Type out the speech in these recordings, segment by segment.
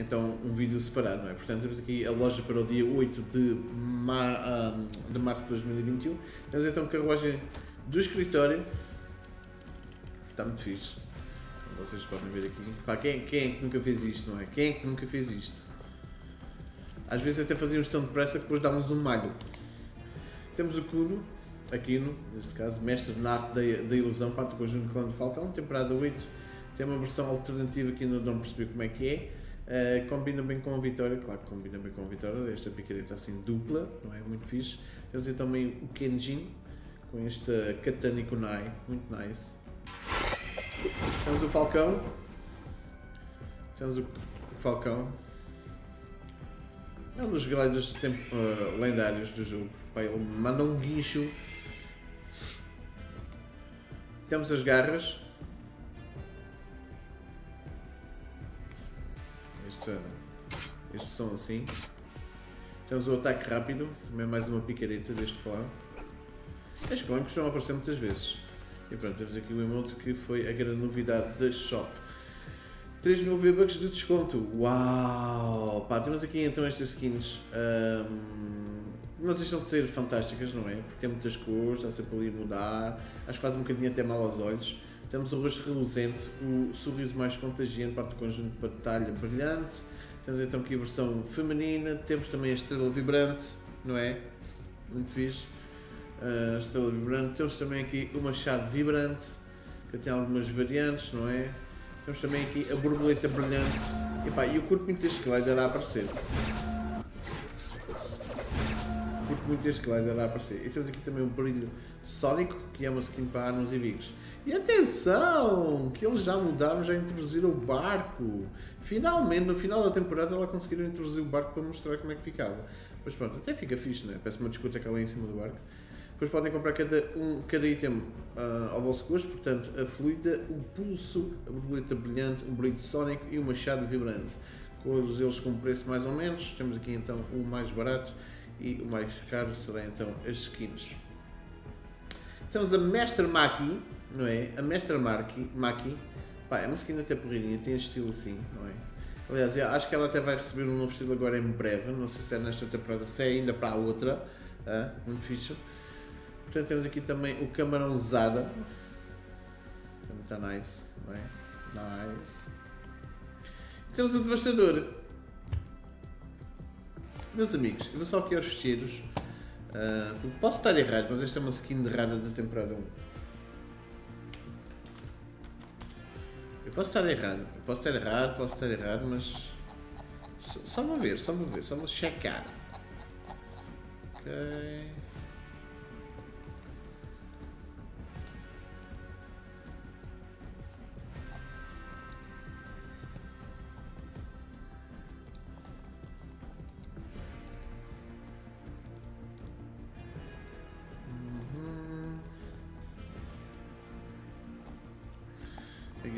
então um vídeo separado, não é? Portanto, temos aqui a loja para o dia 8 de, mar, ah, de março de 2021. Temos então carruagem do escritório. Está muito fixe. Vocês podem ver aqui. Pá, quem, quem é que nunca fez isto, não é? Quem é que nunca fez isto? Às vezes até fazíamos tão depressa que depois dávamos um malho. Temos o Kuno, Aquino, neste caso, mestre na arte da, da ilusão, parte do conjunto clã do Falcão, temporada 8. Tem uma versão alternativa que ainda não percebi como é que é. Uh, combina bem com a Vitória, claro que combina bem com a Vitória, esta picareta assim dupla, não é? Muito fixe. Temos então também o Kenjin, com esta Katana Kunai, muito nice. Temos o Falcão. Temos o Falcão. É um dos gliders uh, lendários do jogo. Pá, ele manda um guincho. Temos as garras. Este, estes são assim. Temos o ataque rápido, também mais uma picareta deste clã. Este clã costuma aparecer muitas vezes. E pronto, temos aqui o emote que foi a grande novidade da shop. 3 mil V-Bucks de desconto. Uau! Pá, temos aqui então estas skins. Um, não deixam de ser fantásticas, não é? Porque tem muitas cores, está sempre ali a mudar. Acho que faz um bocadinho até mal aos olhos. Temos o rosto reluzente, o sorriso mais contagiante, parte do conjunto de batalha brilhante. Temos então aqui a versão feminina. Temos também a estrela vibrante, não é? Muito fixe uh, estrela vibrante. Temos também aqui o machado vibrante, que tem algumas variantes, não é? Temos também aqui a borboleta brilhante. E, pá, e eu curto muito este glider a aparecer. Muito este glider a aparecer. E temos aqui também o brilho sónico, que é uma skin para Arnos e Vigos. E atenção, que eles já mudaram, já introduziram o barco. Finalmente, no final da temporada, ela conseguiram introduzir o barco para mostrar como é que ficava. Mas pronto, até fica fixe, né? Parece uma discuta aquela em cima do barco. Depois podem comprar cada, um, cada item uh, ao vosso gosto, portanto, a fluida, o pulso, a borboleta brilhante, um brilho sónico e o machado vibrante. Todos eles com preço mais ou menos. Temos aqui então o mais barato e o mais caro será então as skins. Temos a Mestre Maki, não é? A Mestre Maki, Maki pá, é uma skin até porreirinha, tem estilo assim, não é? Aliás, acho que ela até vai receber um novo estilo agora em breve, não sei se é nesta temporada, se é ainda para a outra, ah, muito fixe. Portanto, temos aqui também o camarão zada. Também está nice, não é? Nice. E temos o devastador. Meus amigos, eu vou só aqui aos fecheiros. Uh, posso estar errado, mas esta é uma skin errada da temporada 1. Eu posso estar errado, eu posso estar errado, posso estar errado, mas só, só vou ver, só vou ver, só vou checar. Ok.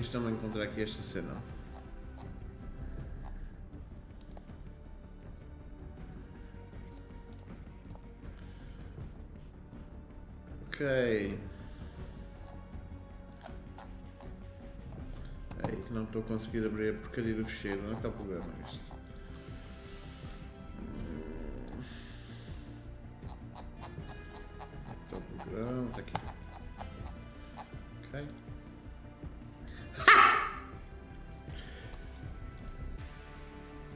Estão a encontrar aqui esta cena. Ok. É aí que não estou a conseguir abrir a porcaria do fecheiro. Onde é está o problema? Isto? Está o programa, está aqui.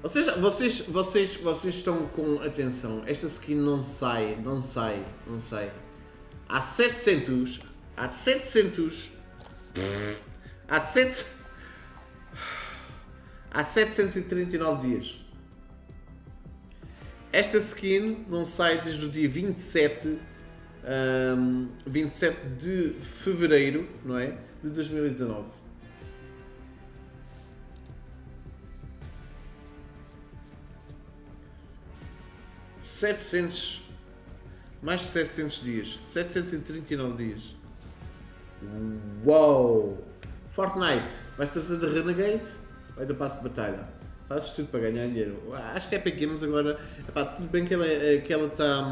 Vocês, vocês, vocês, vocês estão com atenção. Esta skin não sai, não sai, não sai. Há 700, há 700, há 7, há 739 dias. Esta skin não sai desde o dia 27, um, 27 de fevereiro, não é? De 2019. 700, mais de 700 dias, 739 dias. Uau! Fortnite, vais trazer de Renegade, vai dar passo de batalha. Fazes tudo para ganhar dinheiro. Acho que é Epic Games agora, epá, tudo bem que ela que ela está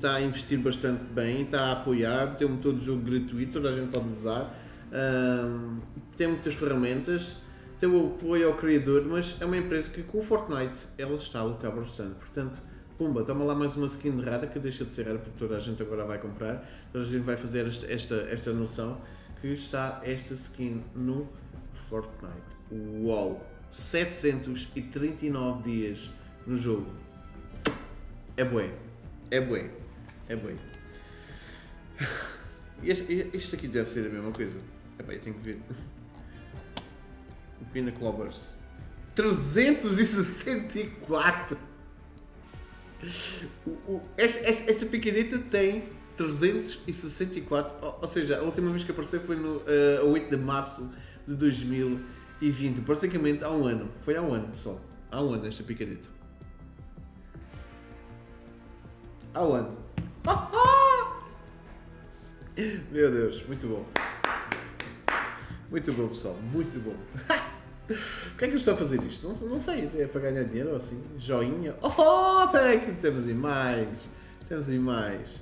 tá a investir bastante bem, está a apoiar, tem um todo jogo gratuito, toda a gente pode usar. Um, tem muitas ferramentas, tem o apoio ao criador, mas é uma empresa que com o Fortnite ela está a alocar bastante. Portanto, pumba, toma lá mais uma skin rara que deixa de ser rara porque toda a gente agora vai comprar. Toda a gente vai fazer esta, esta, noção que está esta skin no Fortnite. Uau! 739 dias no jogo. É bué. É bué. É bué. Este, este aqui deve ser a mesma coisa. É bem, tenho que ver. Pina Clobbers. 364! O, o, esta picaneta tem 364, ou, seja, a última vez que apareceu foi no uh, 8 de março de 2020, basicamente há um ano. Foi há um ano, pessoal. Há um ano esta picaneta. Há um ano. Meu Deus, muito bom. Muito bom, pessoal, muito bom. O que é que eu estou a fazer isto? Não, não sei, é para ganhar dinheiro ou assim? Joinha? Oh, peraí que temos em mais. Temos em mais.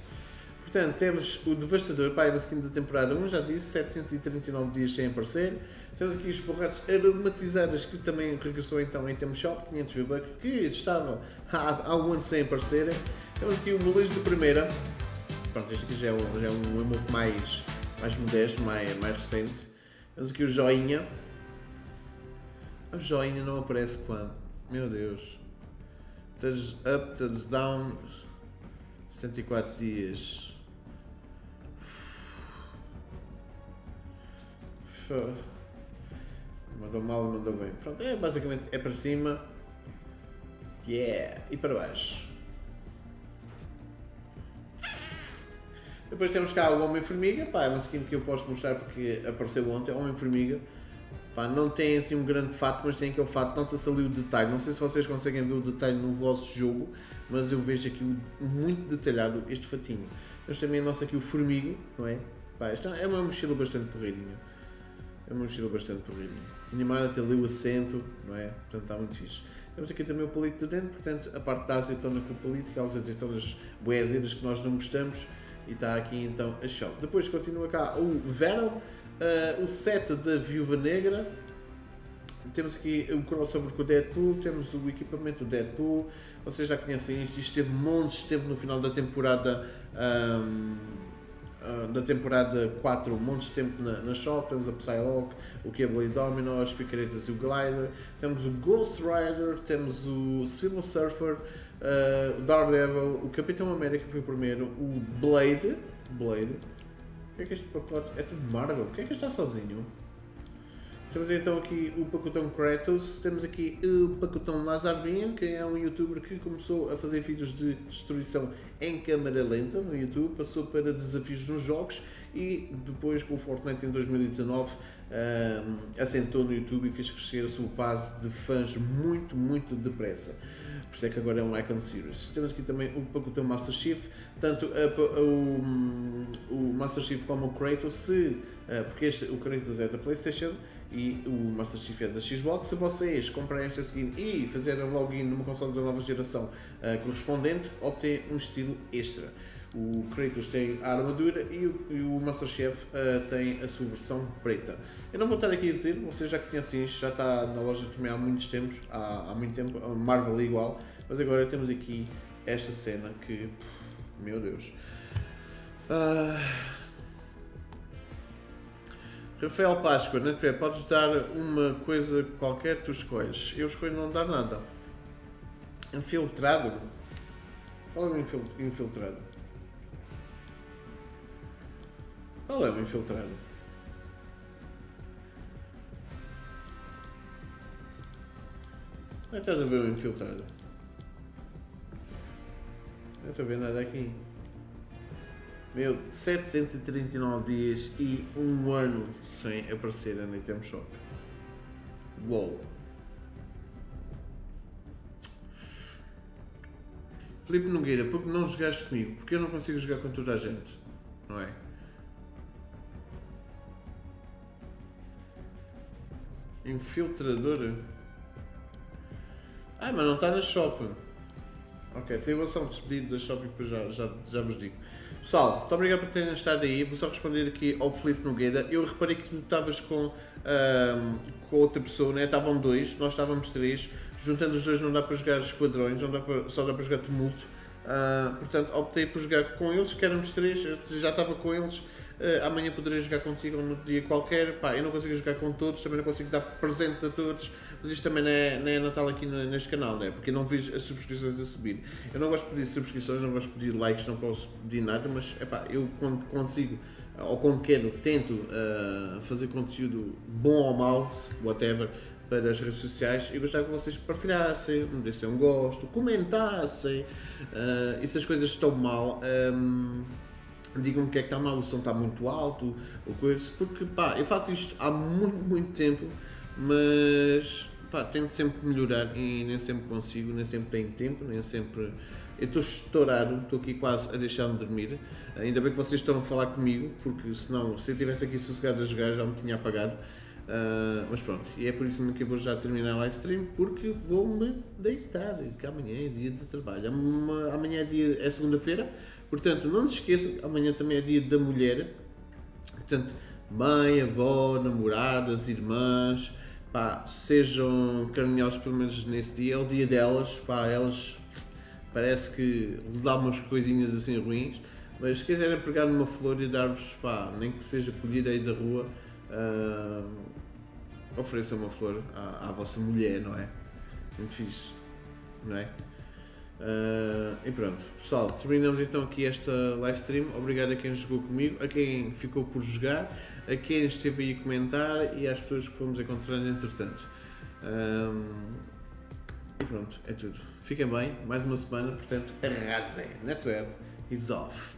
Portanto, temos o Devastador, pai na skin da temporada 1, já disse, 739 dias sem aparecer. Temos aqui os porretos aromatizadas, que também regressou então em Temos Shop, 500 V-Bucks, que estava há, um ano sem aparecerem. Temos aqui o molejo de primeira. Pronto, este aqui já é um, já é um emote mais, mais modesto, mais, mais recente. Temos aqui o joinha. O joinha não aparece quando? Meu Deus. Touch up, touch down. 74 dias. Mandou mal, mandou bem. Pronto, é basicamente é para cima. Yeah! E para baixo. Depois temos cá o Homem-Formiga, pá, é uma skin que eu posso mostrar porque apareceu ontem, Homem-Formiga. Pá, não tem assim um grande fato, mas tem aquele fato, nota-se ali o detalhe. Não sei se vocês conseguem ver o detalhe no vosso jogo, mas eu vejo aqui muito detalhado este fatinho. Temos também a nossa aqui o Formigo, não é? Pá, esta é uma mochila bastante porreirinha. É uma mochila bastante porreirinha. Animada até ali o assento, não é? Portanto está muito fixe. Temos aqui também o palito de dentro, portanto a parte da azeitona com o palito, aquelas azeitonas boezidas que nós não gostamos e está aqui então a shop. Depois continua cá o Venom, uh, o set da Viúva Negra, temos aqui o crossover com o Deadpool, temos o equipamento do Deadpool, vocês já conhecem isto, isto teve montes de tempo no final da temporada um, da temporada 4, montes de tempo na, na shop, temos a Psylocke, o Cable Domino, as picaretas e o Glider, temos o Ghost Rider, temos o Silver Surfer, uh, o Daredevil, o Capitão América foi o primeiro, o Blade, Blade, o que é que este pacote, é tudo Marvel, o que é que está sozinho? Temos então aqui o pacotão Kratos, temos aqui o pacotão Lazarbian, que é um youtuber que começou a fazer vídeos de destruição em câmera lenta no YouTube, passou para desafios nos jogos e depois com o Fortnite em 2019 um, assentou no YouTube e fez crescer a sua base de fãs muito, muito depressa. Por isso é que agora é um Icon Series. Temos aqui também o pacotão Master Chief, tanto a, a, o, o Master Chief como o Kratos, se, uh, porque este, o Kratos é da Playstation, e o Master Chief é da Xbox. Se vocês comprarem esta skin e fizerem login numa console da nova geração uh, correspondente, obtêm um estilo extra. O Kratos tem a armadura e o, e o Master Chief uh, tem a sua versão preta. Eu não vou estar aqui a dizer, vocês já conhecem isto, já está na loja também há muitos tempos, há, há muito tempo, a Marvel é igual, mas agora temos aqui esta cena que, meu Deus. Uh, Rafael Páscoa, na TV, podes dar uma coisa qualquer, tu escolhes. Eu escolho não dar nada. Infiltrado? Qual é o infiltrado? Qual é o infiltrado? Não estás a ver o infiltrado? Não estou a ver nada aqui. Meu, 739 dias e um ano sem aparecer na Item Shop. Uou! Felipe Nogueira, porque não jogaste comigo? Porque eu não consigo jogar com toda a gente, não é? Infiltrador? Ah, mas não está na shop. Ok, tem uma ação de despedido da Shopping, depois já, já, já vos digo. Pessoal, muito obrigado por terem estado aí. Vou só responder aqui ao Felipe Nogueira. Eu reparei que tu estavas com, com outra pessoa, né? Estavam dois, nós estávamos três. Juntando os dois não dá para jogar esquadrões, não dá para, só dá para jogar tumulto. Ah, portanto, optei por jogar com eles, que éramos três, eu já estava com eles. Ah, amanhã poderei jogar contigo num dia qualquer. Pá, eu não consigo jogar com todos, também não consigo dar presentes a todos. Mas isto também não é, não é Natal aqui no- neste canal, né? porque eu não vejo as subscrições a subir. Eu não gosto de pedir subscrições, não gosto de pedir likes, não posso pedir nada, mas epá, eu quando consigo ou quando quero, tento ah, fazer conteúdo bom ou mau, whatever, para as redes sociais e gostava que vocês partilhassem, me dessem um gosto, comentassem ah, e se as coisas estão mal. ahm, Digam-me o que é que está mal, o som está muito alto, ou coisa, porque pá, eu faço isto há muito, muito tempo, mas pá, tento sempre melhorar e nem sempre consigo, nem sempre tenho tempo, nem sempre. Eu estou estourado, estou aqui quase a deixar-me dormir. Ainda bem que vocês estão a falar comigo, porque senão, se eu estivesse aqui sossegado a jogar, já me tinha apagado. Ah, mas pronto, e é por isso que eu vou já terminar a live stream, porque vou-me deitar, que amanhã é dia de trabalho. Ama- Amanhã é, dia, é segunda-feira, portanto, não se esqueçam, amanhã também é dia da mulher. Portanto, mãe, avó, namoradas, irmãs, pá, sejam carinhosas pelo menos nesse dia, é o dia delas, pá, elas parece que dá umas coisinhas assim ruins, mas se quiserem pegar numa flor e dar-vos, pá, nem que seja colhida aí da rua, ah, ofereçam uma flor à, à vossa mulher, não é? Muito fixe, não é? Ah, e pronto, pessoal, terminamos então aqui esta live stream. Obrigado a quem jogou comigo, a quem ficou por jogar, a quem esteve aí a comentar e às pessoas que fomos encontrando entretanto. Ahm, e pronto, é tudo. Fiquem bem, mais uma semana, portanto, arrasem. NetWeb is off.